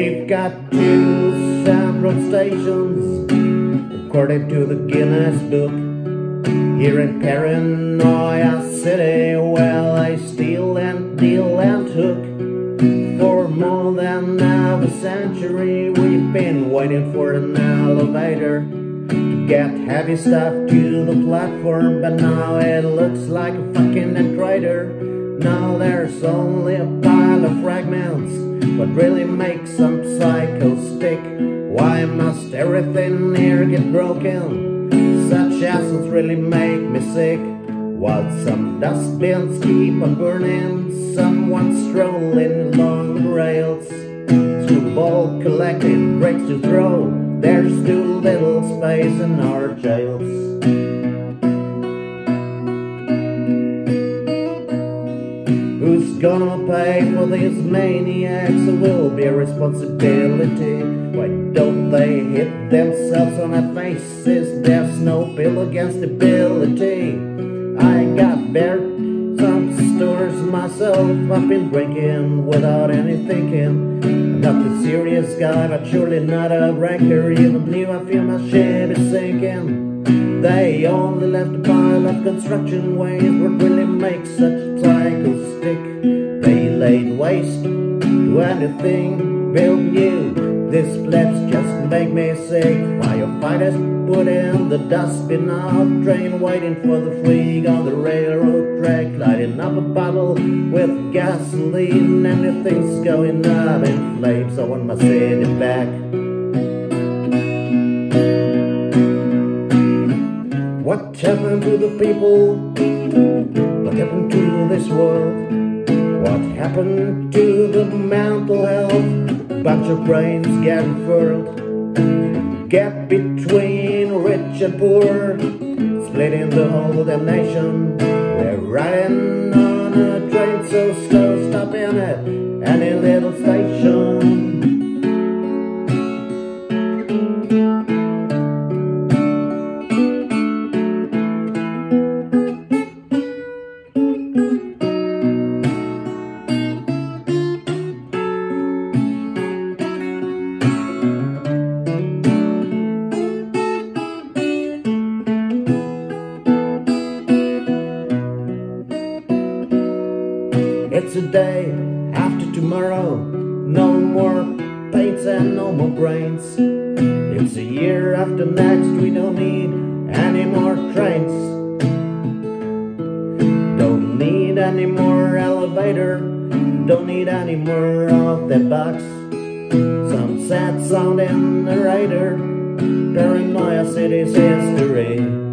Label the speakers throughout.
Speaker 1: We've got two Central stations, according to the Guinness Book. Here in Paranoia City, well, I steal and deal and hook. For more than half a century, we've been waiting for an elevator to get heavy stuff to the platform, but now it looks like a fucking traitor. Now there's only a pile of fragments what really makes some psycho stick? Why must everything here get broken? Such assholes really make me sick. While some dustbins keep on burning, someone strolling along the rails. Through ball collecting bricks to throw, there's too little space in our jails. These maniacs? Will be a responsibility. Why don't they hit themselves on the faces? There's no bill against ability. I got bear some stores myself. I've been drinking without any thinking. Not the serious guy, but surely not a wrecker. Even knew I feel my ship is sinking. They only left a pile of construction waste. What really makes such a cycle stick? To anything built new. This flaps just make me sick. Firefighters put in the dustbin of train, waiting for the freak on the railroad track, lighting up a bottle with gasoline. Anything's going up in flames. I want my city back. What happened to the people? What happened to this world? What happened to the mental health? Bunch of brains getting furled. Gap between rich and poor, splitting the whole damn nation. We're riding on a train so slow, stopping at any little station. It's a day after tomorrow. No more pains and no more brains. It's a year after next. We don't need any more trains. Don't need any more elevator. Don't need any more of that box. Some sad sounding narrator. Paranoia City's history.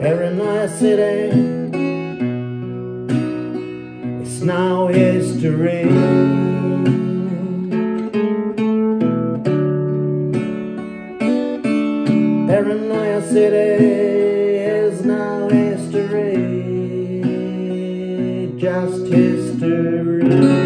Speaker 1: Paranoia City It's now history. Paranoia City is now history. Just history